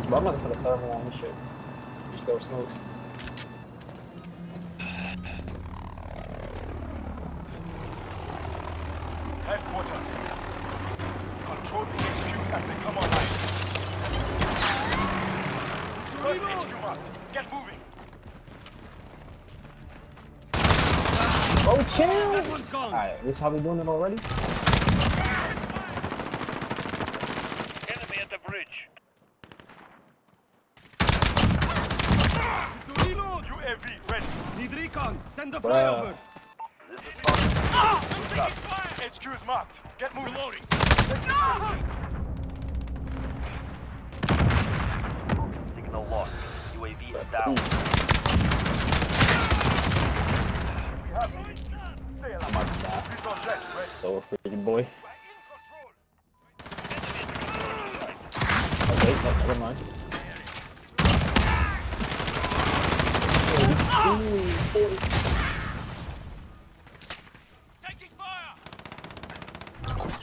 smokes, but I'm not gonna put a thermal on this shit. Just throw smokes. Headquarters. Control the HQs as they come online. First HQ mark. Get moving. Oh, chill! That one's gone. Alright, this how we doing it already? Enemy at the bridge. To reload. UAV ready. Need recon. Send a Bruh. flyover. This is Talk. HQ is marked. Get moving. Reloading. Signal lost. UAV is down. We have you. Stay alive. Resource jet ready. So pretty boy. Enemy at the control site. Okay, no, never mind. Taking fire.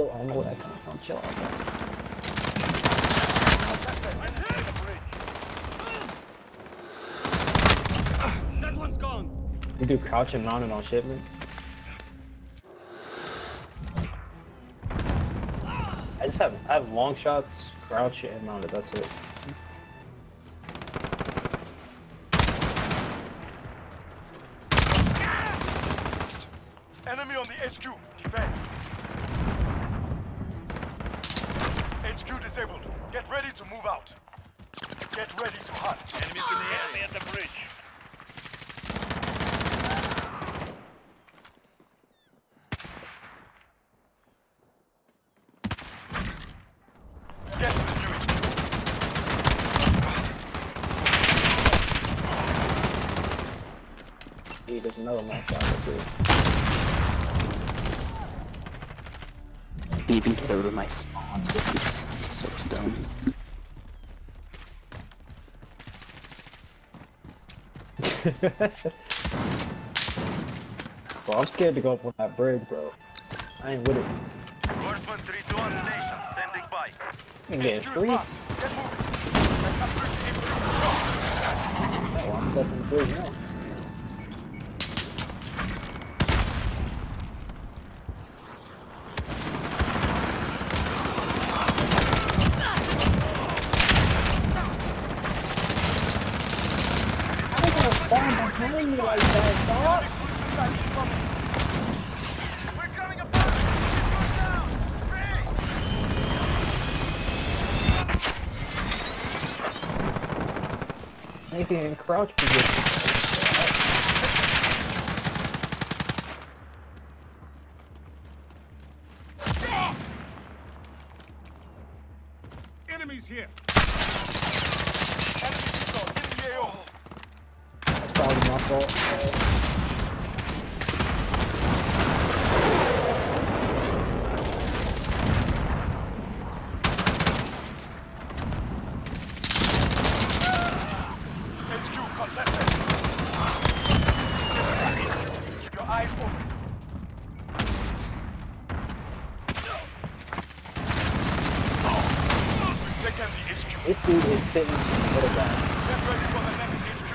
Chill, I know where that comes from. Chill the bridge. That one's gone. We do crouch and mounted on shipment. I just have I have long shots, crouch and mounted. That's it. Enemy on the HQ. Defend. Disabled. Get ready to move out. Get ready to hunt. Enemies in the Enemy at the bridge. Get to the new HQ. Hey, there's another long shot up here. even get over my spawn. This is so dumb. Bro, I'm scared to go up on that bridge, bro. I ain't with it. Horseman 3 2 on station. Standing by. You can get HQ is three. Get moving. Get captured the HQ. Oh, I'm up on the bridge now. How they gonna behind me like that, dog? Anything in crouch position. Enemies here. Enemy control. Get the AO. The HQ. This dude is sitting for the back. Get ready for the next HQ.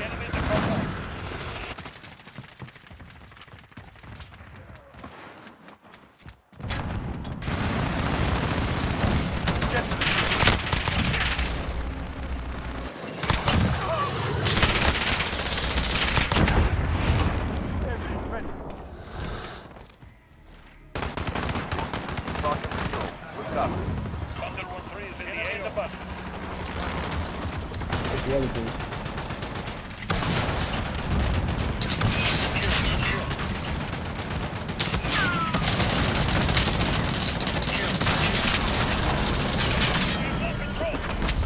Enemy at the compound. Get to the Heavy, ready. Lock and control. What's up? Thunder 1-3 is in the air. the button. It's the other dude.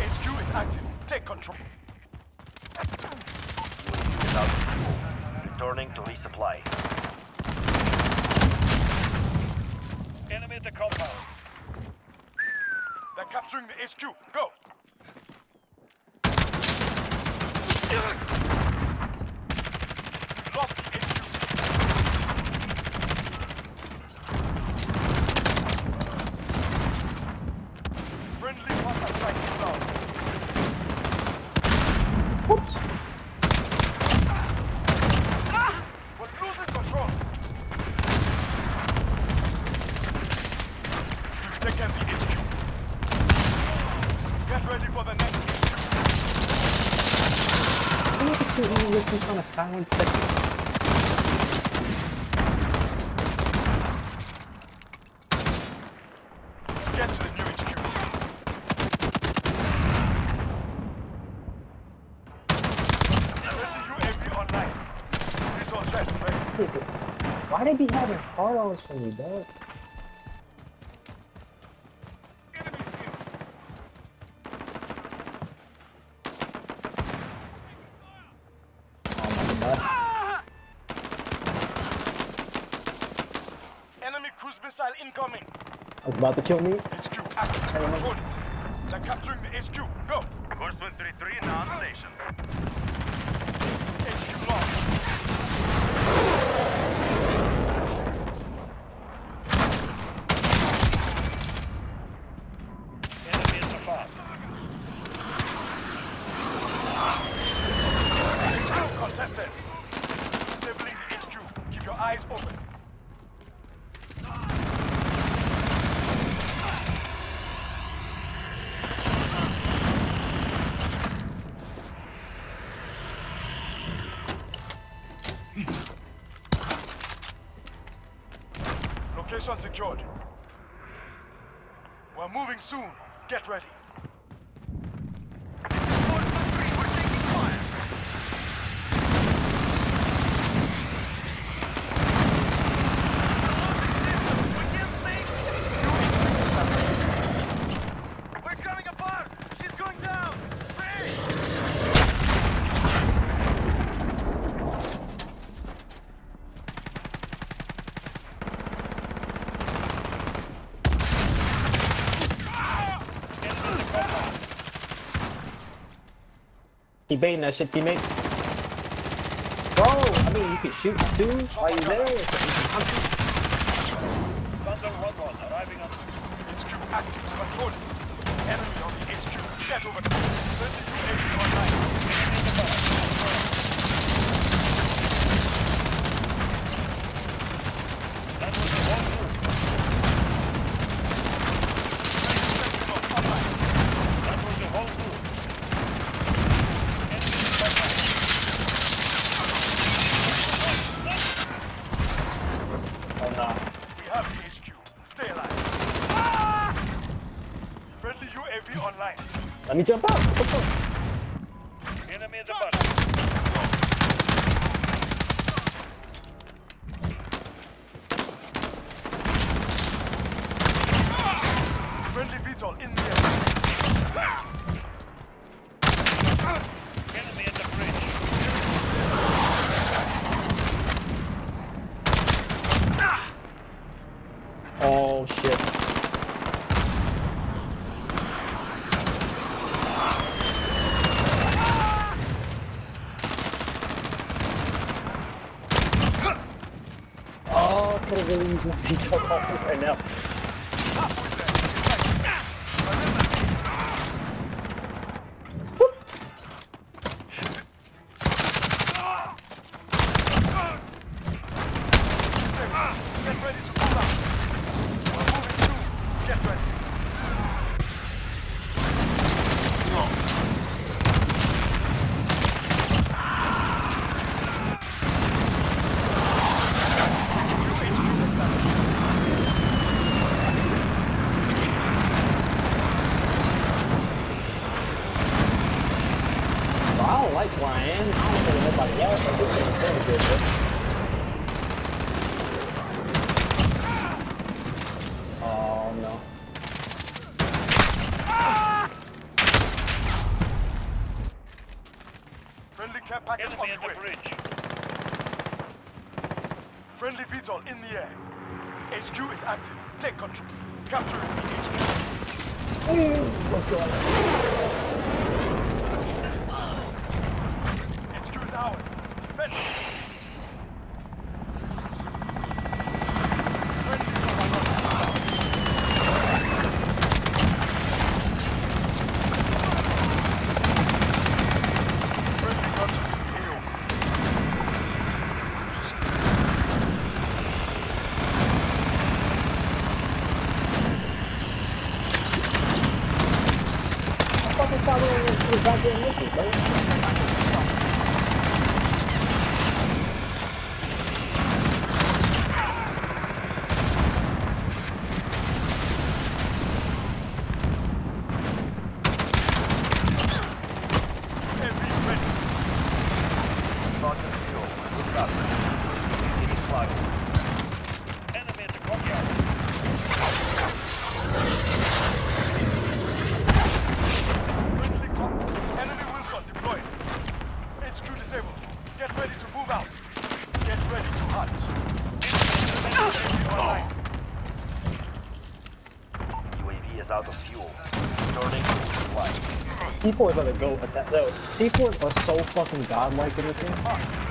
HQ is active. Take control. UAV is out of fuel. Returning to resupply. Enemy at the compound. They're capturing the HQ. Go. Lost the HQ. Friendly contact strike. Whoops. We're losing control. We've taken the HQ. Get ready for the next. Look at you listen on a silent second. Get to the new HQ. Friendly UAV online. Visual jet ready. Why they be having cardos from you, dog? About to kill me. HQ. Control it. They're capturing the HQ. Go. 133 now on station. HQ lost. Enemy in the fog. HQ contested. Disabling the HQ. Keep your eyes open. Location secured. We're moving soon. Get ready. He baiting that shit, teammate. Bro, I mean, you can shoot too while you there. so you can hunt him. 1-1 arriving on HQ active. Control. Enemy on the HQ. Get over there. Friendly UAV online. That was the whole group. Sentinel online. That was the whole group. Enemy in the fog. Oh nah. We have the HQ. Stay alive. Friendly UAV online. Let me jump out. What the? Enemy in the bus. Friendly VTOL in the air. Enemy in the bridge. Oh shit. Have really used my veto right now. Get ready to pull out. We're moving soon. Get ready. New HQ established. Well, I don't like where I am. I don't think nobody else. I think they're very good. but- Oh no. Friendly care package on Enemy in the bridge. Friendly VTOL in the air. HQ is active. Take control. Capture the HQ. What's going on? HQ is ours. Defend 大部分是发 kita. C4s are goat, that, though, C4s are so fucking godlike in this game.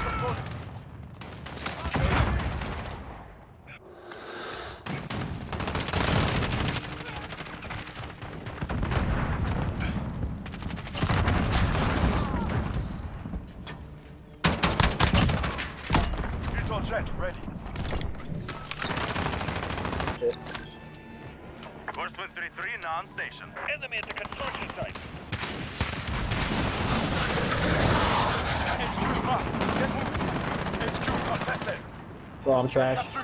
Well, I'm trash.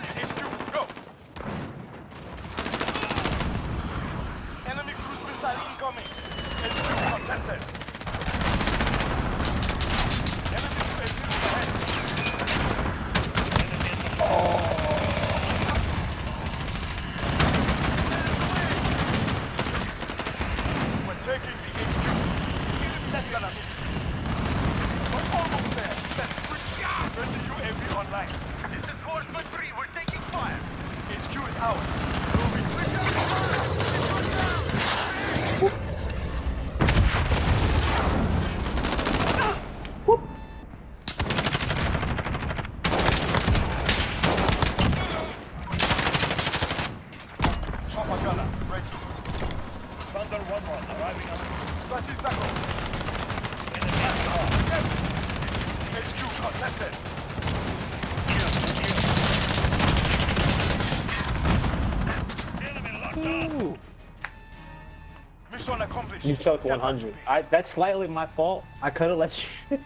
You took 100. I, that's slightly my fault. I could have let you.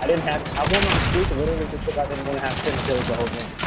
I didn't have. I went on shoot literally just because I didn't want to have 10 kills the whole game.